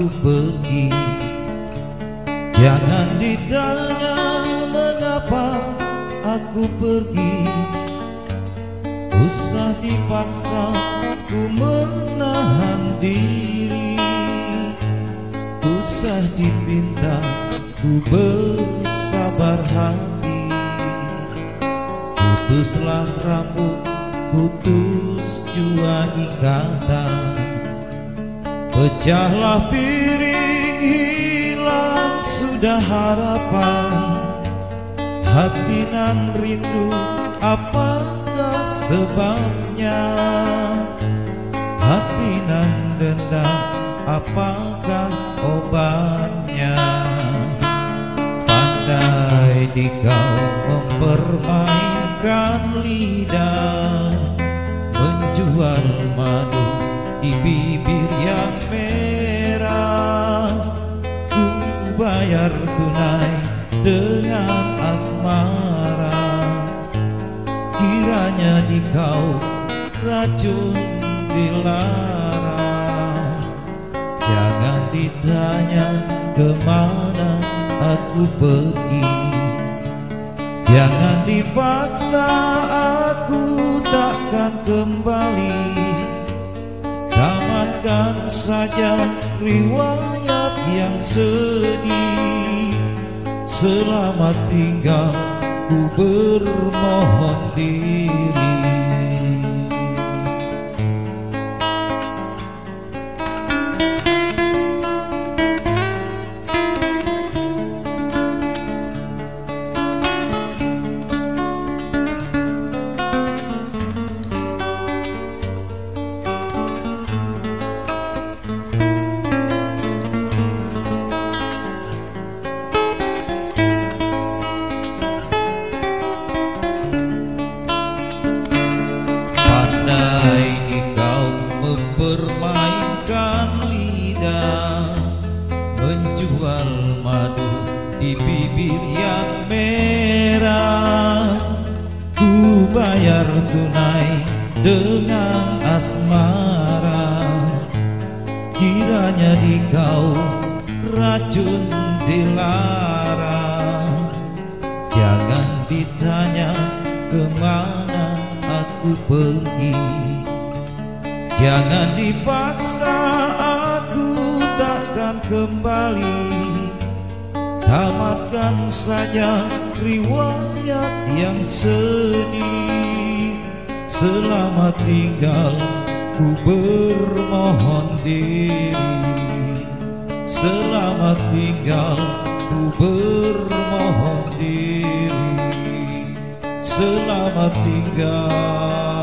aku pergi. Jangan ditanya mengapa aku pergi. Usah dipaksa ku menahan diri. Usah dipinta ku bersabar hati. Putuslah rambut putus jua ikatan. Pecahlah piring, hilang sudah harapan. Hati nan rindu, apakah sebabnya? Hati nan dendam, apakah obatnya? Pandai di kau mempermainkan lidah Menjual madu dengan asmara. Kiranya di kau racun dilarang. Jangan ditanya ke mana aku pergi. Jangan dipaksa aku takkan kembali. Tamatkan saja riwayat yang sedih Selamat tinggal ku bermohon diri mempermainkan lidah Menjual madu di bibir yang merah. Ku bayar tunai dengan asmara. Kiranya di kau racun dilarang Jangan ditanya ke mana aku pergi Jangan dipaksa aku takkan kembali. Tamatkan saja riwayat yang sedih Selamat tinggal ku bermohon diri. Selamat tinggal ku bermohon diri. Selamat tinggal